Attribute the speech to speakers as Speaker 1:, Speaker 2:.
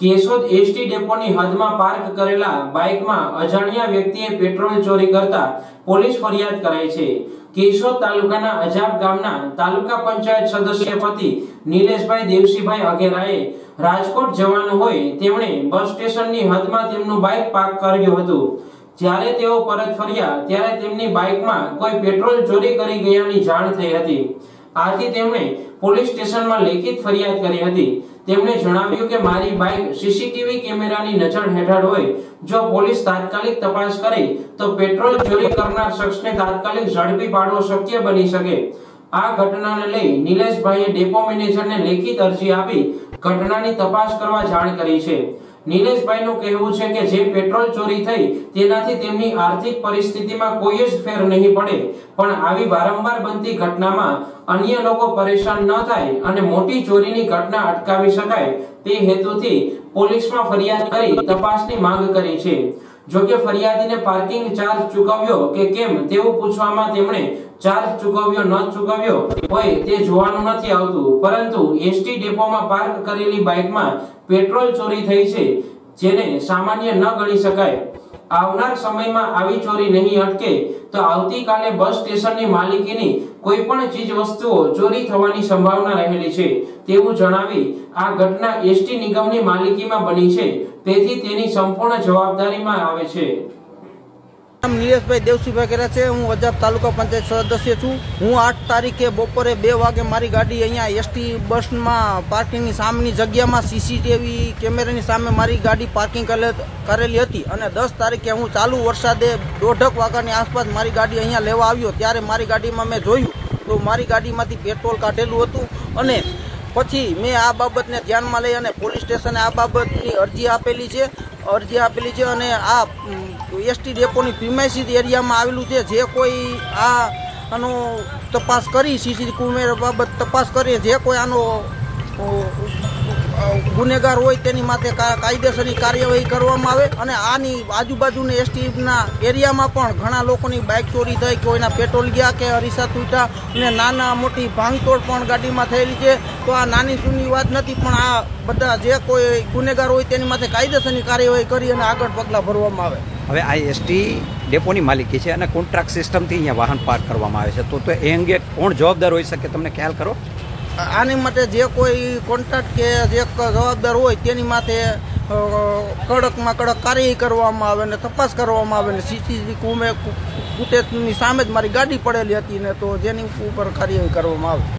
Speaker 1: Keshod ST ડેપોની હદમાં park કરેલા બાઇકમાં અજાણ્યા વ્યક્તિએ પેટ્રોલ ચોરી કરતા પોલીસ ફરિયાદ કરાઈ છે. કેશોદ તાલુકાના અજાબ ગામના તાલુકા પંચાયત સદસ્ય પતિ નિલેશભાઈ દેવસીભાઈ અગેરાએ રાજકોટ જવાનું હોય તેમણે બસ સ્ટેશનની હદમાં તેમનું બાઇક પાર્ક કર્યું હતું. જ્યારે તેઓ પરત ફર્યા ત્યારે તેમની બાઇકમાં કોઈ પેટ્રોલ ચોરી કરી ગયાની જાણ થઈ હતી. આથી તેમણે પોલીસ સ્ટેશનમાં લેખિત ફરિયાદ કરી હતી. તેમણે જણાવ્યું કે મારી બાઇક સીસીટીવી કેમેરાની નજર હેઠળ હોય, જો પોલીસ તાત્કાલિક તપાસ કરે, તો પેટ્રોલ ચોરી કરનાર શખ્સને તાત્કાલિક ઝડપી પાડવો શક્ય બની શકે. આ ઘટનાને લઈ નિલેશભાઈએ ડેપો મેનેજરને લેખિત અરજી આપી ઘટનાની તપાસ કરવા જાણ કરી છે. નિલેશભાઈનું કહેવું છે કે જે પેટ્રોલ ચોરી થઈ, તેનાથી તેમની આર્થિક પરિસ્થિતિમાં કોઈ જ ફેર નહીં પડે. પણ આવી વારંવાર બનતી ઘટનામાં અન્ય લોકો પરેશાન ન થાય અને મોટી ચોરીની ઘટના અટકાવી શકાય. તે હેતુથી પોલીસમાં ફરિયાદ કરી તપાસની માંગ કરી છે. જોકે ફરિયાદીને પાર્કિંગ ચાર્જ ચૂકવ્યો કે કેમ તેવું પૂછવામાં તેમણે ચાર્જ ચૂકવ્યો ન ચૂકવ્યો હોય તે જોવાનું નથી આવતું. પરંતુ એસટી ડેપોમાં પાર્ક કરેલી બાઇકમાં પેટ્રોલ ચોરી થઈ છે, જેને સામાન્ય ન ગણી શકાય. આવનાર સમયમાં આવી ચોરી નહીં અટકે, તો આવતીકાલે બસ સ્ટેશનની માલિકીની કોઈ પણ ચીજ વસ્તુઓ ચોરી થવાની સંભાવના રહેલી છે. તેવું જણાવી આ ઘટના એસટી નિગમની માલિકીમાં બની છે. તેથી તેની સંપૂર્ણ જવાબદારીમાં આવે છે.
Speaker 2: નામ નિલેશભાઈ દેવસીભાઈ કર્યા છે. હું અજાબ તાલુકા પંચાયત સદસ્ય છું. હું આઠ તારીખે બપોરે બે વાગે મારી ગાડી અહીંયા એસટી બસમાં પાર્કિંગની સામેની જગ્યામાં સીસીટીવી કેમેરાની સામે મારી ગાડી પાર્કિંગ કરેલી હતી અને દસ તારીખે હું ચાલુ વરસાદે દોઢક વાગ્યાની આસપાસ મારી ગાડી અહીંયા લેવા આવ્યો. ત્યારે મારી ગાડીમાં મેં જોયું તો મારી ગાડીમાંથી પેટ્રોલ કાઢેલું હતું અને પછી મેં આ બાબતને ધ્યાનમાં લઈ અને પોલીસ સ્ટેશને આ બાબતની અરજી આપેલી છે. અરજી આપેલી છે અને આ એસટી ડેપોની પ્રિમાઇસીસ એરિયામાં આવેલું છે. જે કોઈ આ આનો તપાસ કરી, સીસી કુમેર બાબત તપાસ કરી, જે કોઈ આનો ગુનેગાર હોય તેની માથે કાયદેસરની કાર્યવાહી કરવામાં આવે અને આની આજુબાજુના એસટીના એરિયામાં પણ ઘણા લોકોની બાઇક ચોરી થઈ કોઈના પેટ્રોલ ગયા કે અરીસા તૂટા અને નાના મોટી ભાંગતોડ પણ ગાડીમાં થયેલી છે. તો આ નાની સૂની વાત નથી, પણ આ બધા જે કોઈ ગુનેગાર હોય તેની માથે કાયદેસરની કાર્યવાહી કરી અને આગળ પગલાં ભરવામાં આવે.
Speaker 3: હવે આ એસટી ડેપોની માલિકી છે અને કોન્ટ્રાક્ટ સિસ્ટમથી અહીંયા વાહન પાર્ક કરવામાં આવે છે. તો તો એ અંગે કોણ જવાબદાર હોઈ શકે? તમને ખ્યાલ કરો
Speaker 2: આની માટે જે કોઈ કોન્ટ્રાક્ટ કે જે જવાબદાર હોય તેની માથે કડકમાં કડક કાર્યવાહી કરવામાં આવે ને તપાસ કરવામાં આવે ને સીસીટીવી કુમે ફૂટેજની સામે જ મારી ગાડી પડેલી હતી ને તો જેની ઉપર કાર્યવાહી કરવામાં આવે.